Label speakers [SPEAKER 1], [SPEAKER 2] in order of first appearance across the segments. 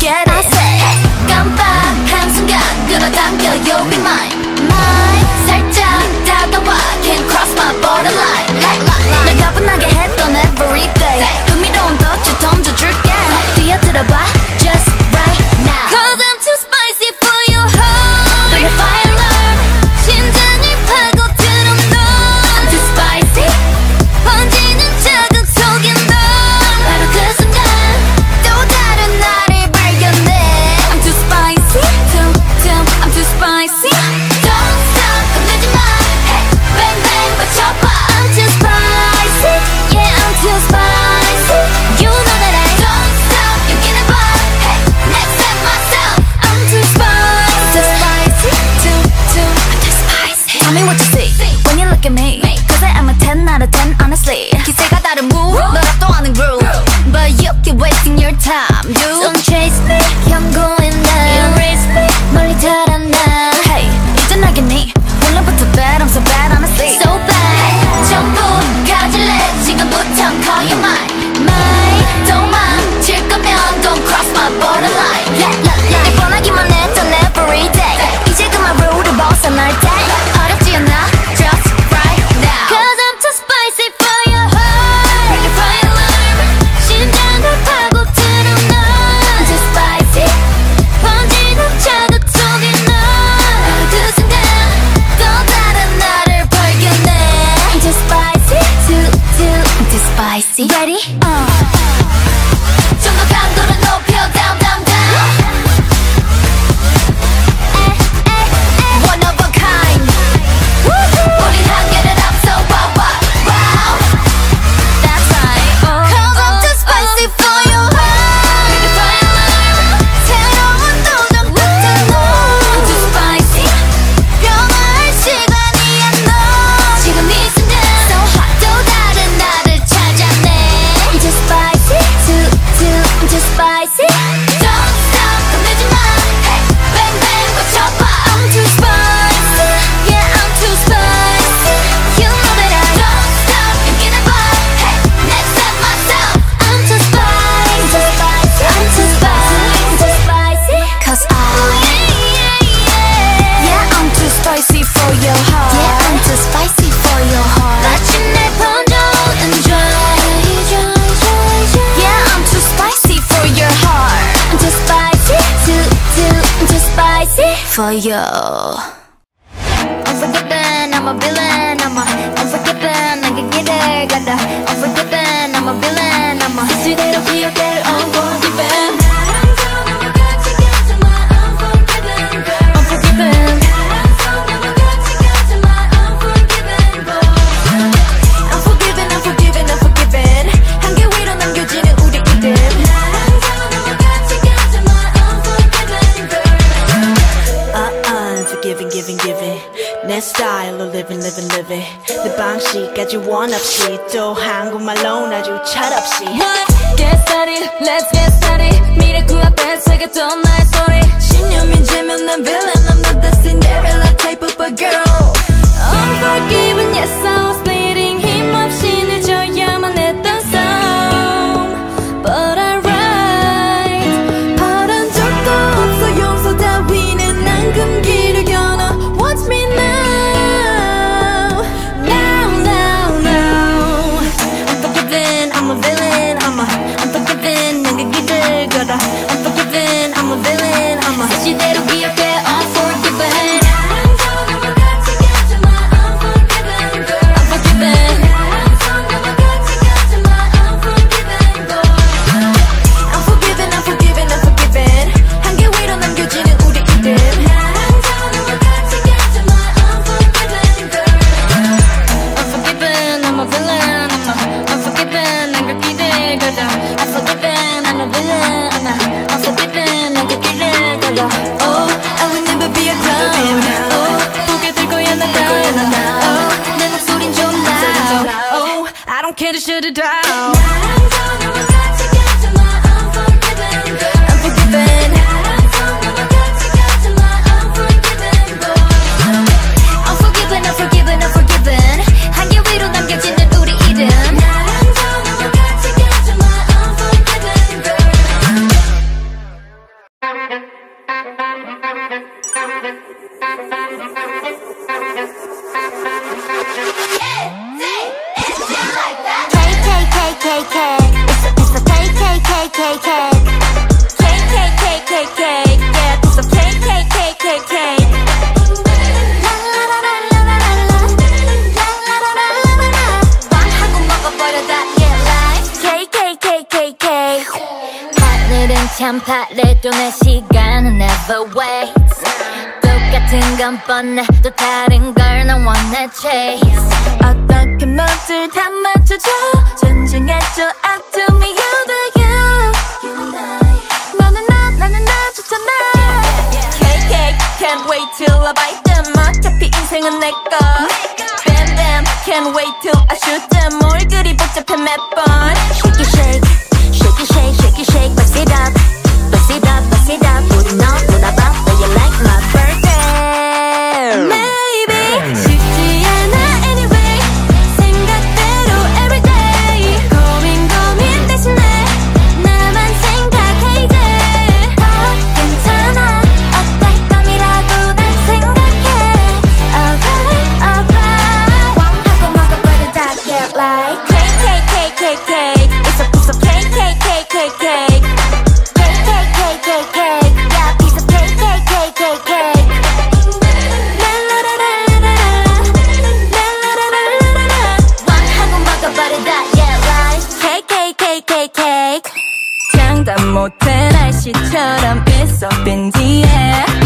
[SPEAKER 1] get it. spicy. Ready?
[SPEAKER 2] Uh. yo. giving, giving. style of living, living, living. 내 방식까지 원 없이. 또 한국말로 아주 철없이. What?
[SPEAKER 1] Get started, let's get started. 미래 그 story.
[SPEAKER 2] She knew me, Jim, and the villain. I'm not the Cinderella type of a girl.
[SPEAKER 1] Unforgiven, yes
[SPEAKER 2] I'm it, shut it down.
[SPEAKER 1] 참팔레동의 시간은 never waits. 똑같은 건 뻔해 또 다른 걸 wanna chase.
[SPEAKER 2] 어떻게 모두 다 맞춰줘. 존중해줘. Up to me you the you. 너는 나 나는 나 좋잖아. Cake cake can't wait till I bite them. 어차피 인생은 내꺼 Bam bam, can't wait till I shoot them. 뭘 그리 복잡해 몇번.
[SPEAKER 1] Shake it shake. Shake it, shake, shake it, shake, bust it up, bust it up, bust it up. Put it on, put it up, but you like my
[SPEAKER 2] burn. 못해 날씨처럼 It's up in the air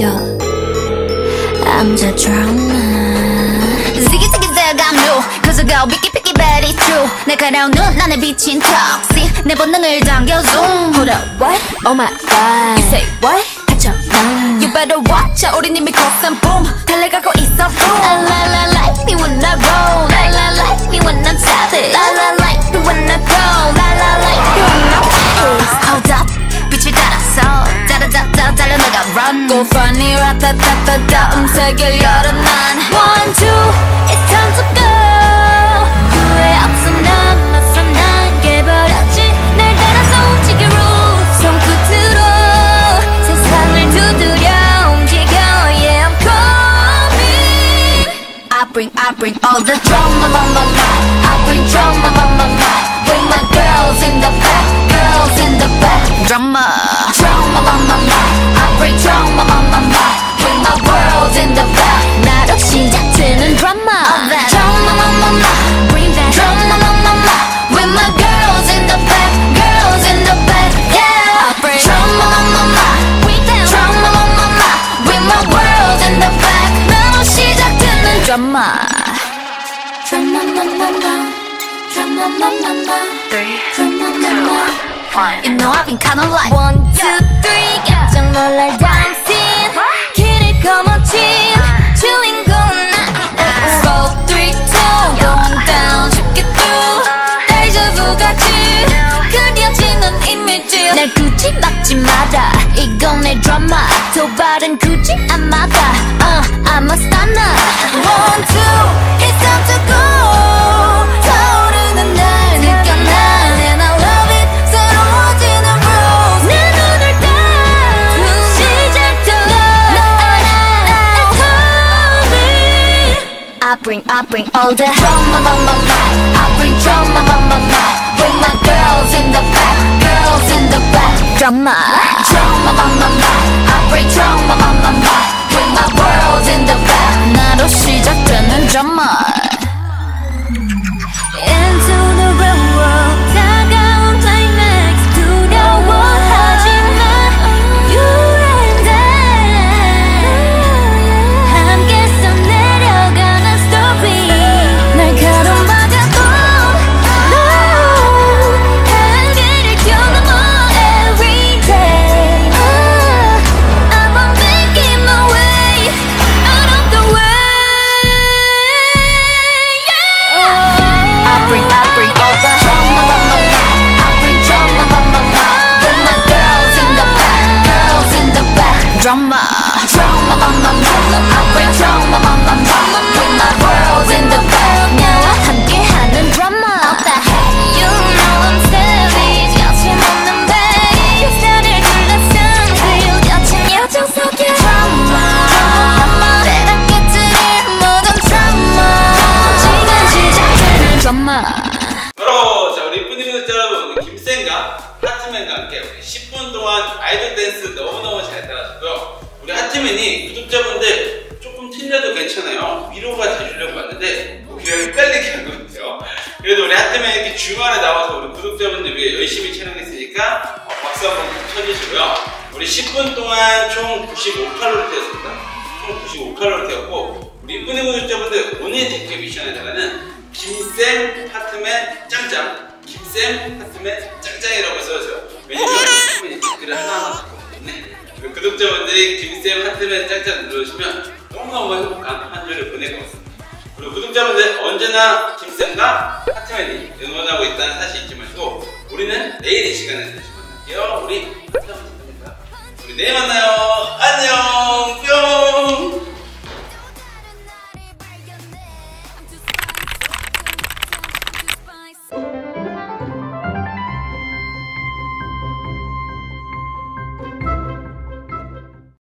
[SPEAKER 2] yeah I'm the drama
[SPEAKER 1] Ziggy ziggy zag I'm new Cause I go picky picky bad it's true 날카로운 눈 안에 비친 toxic 내 본능을 당겨 zoom Hold up what?
[SPEAKER 2] Oh my god
[SPEAKER 1] You say what? You better watch out 우린 이미 거센 boom 달려가고 있어 boom La la la like me when I roll 라타타타타 음색을 열어 난 One two it's time to go 후회 없어 난 맞서 난 깨버렸지 날 따라서 움직여 rules 손끝으로 세상을 두드려 움직여 Yeah I'm coming I bring I bring all the drama my my my I bring drama my my my Bring my girls in the back girls in the back drama drama my my my I bring drama my my my Bring my world in the back 나로 시작되는 drama drama my my my Bring that drama my my my With my girls in the back girls in the back yeah I bring drama my my my Bring that drama my my my With my world in the back 나로 시작되는 drama drama my my my drama my my my drama my my You know I've been kinda like 도발은 굳이 안 막아 uh, I'm a stunner One, two, it's time to go 타오르는 날 느껴 난 And I love it 새로워지는 rules 내 눈을 딱 시작도 너 알아 It's coming I bring, I bring all the drama, my, my, my. I bring drama, my, my, my. Bring my girls in the back, girls in the back. Drama, drama, my, my, my. I bring drama, my, my, my. Bring my world in the back. 나로 시작되는 drama.
[SPEAKER 3] 열심히 촬영했으니까 어, 박수 한번 쳐주시고요. 우리 10분 동안 총 95칼로리 태웠습니다. 총 95칼로리 태웠고 우리 이쁜이 구독자분들 오늘 댓글 미션에다가는 김쌤 하트맨 짱짱 김쌤 하트맨 짱짱이라고 써주세요. 왜냐면 하트맨이 댓글을 하나하나 썼기 때문에 우리 구독자분들이 김쌤 하트맨 짱짱 눌러주시면 너무너무 행복한 한 주를 보낼 것 같습니다. 그리고 구독자분들 언제나 김쌤과 하트맨이 응원하고 있다는 사실 잊지 마시고 우리는 내일 이 시간에 다시 만날게요. 우리 우리 내일 만나요. 안녕. 뿅.